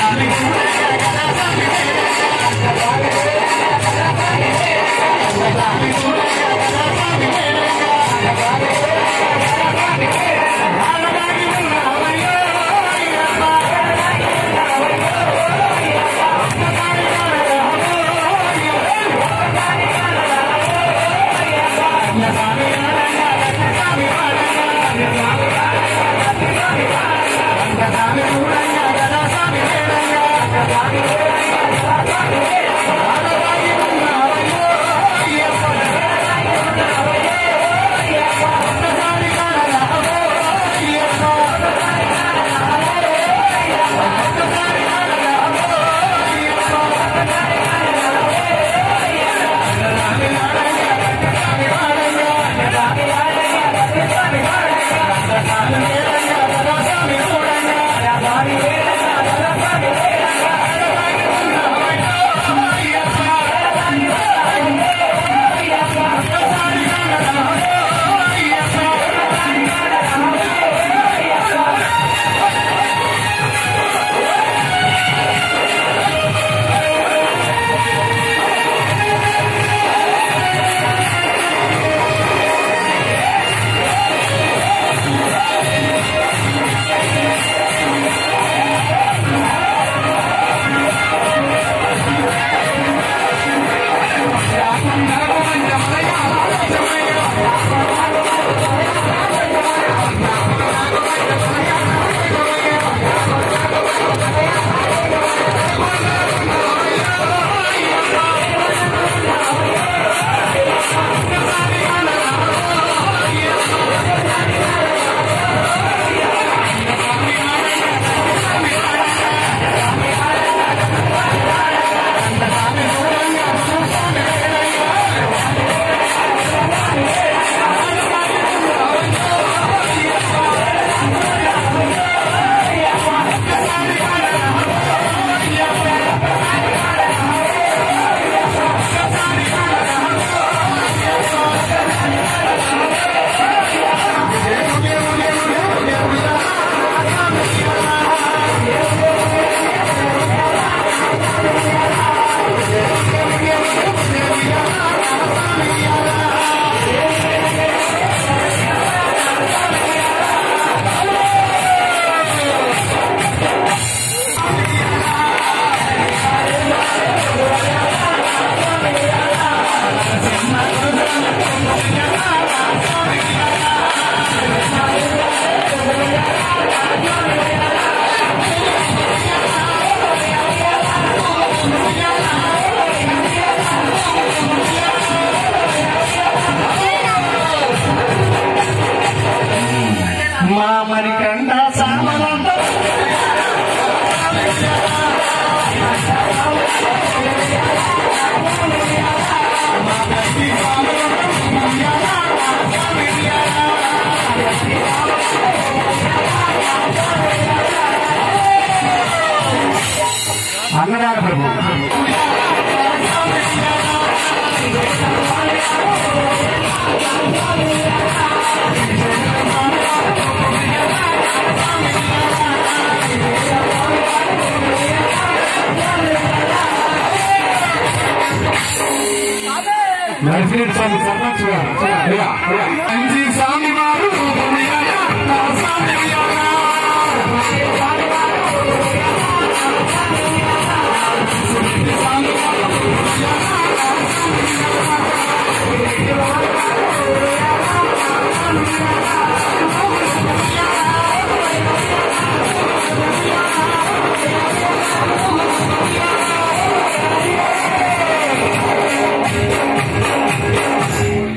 Thank you. mari kendal sama nonton Terima kasih. Thank you.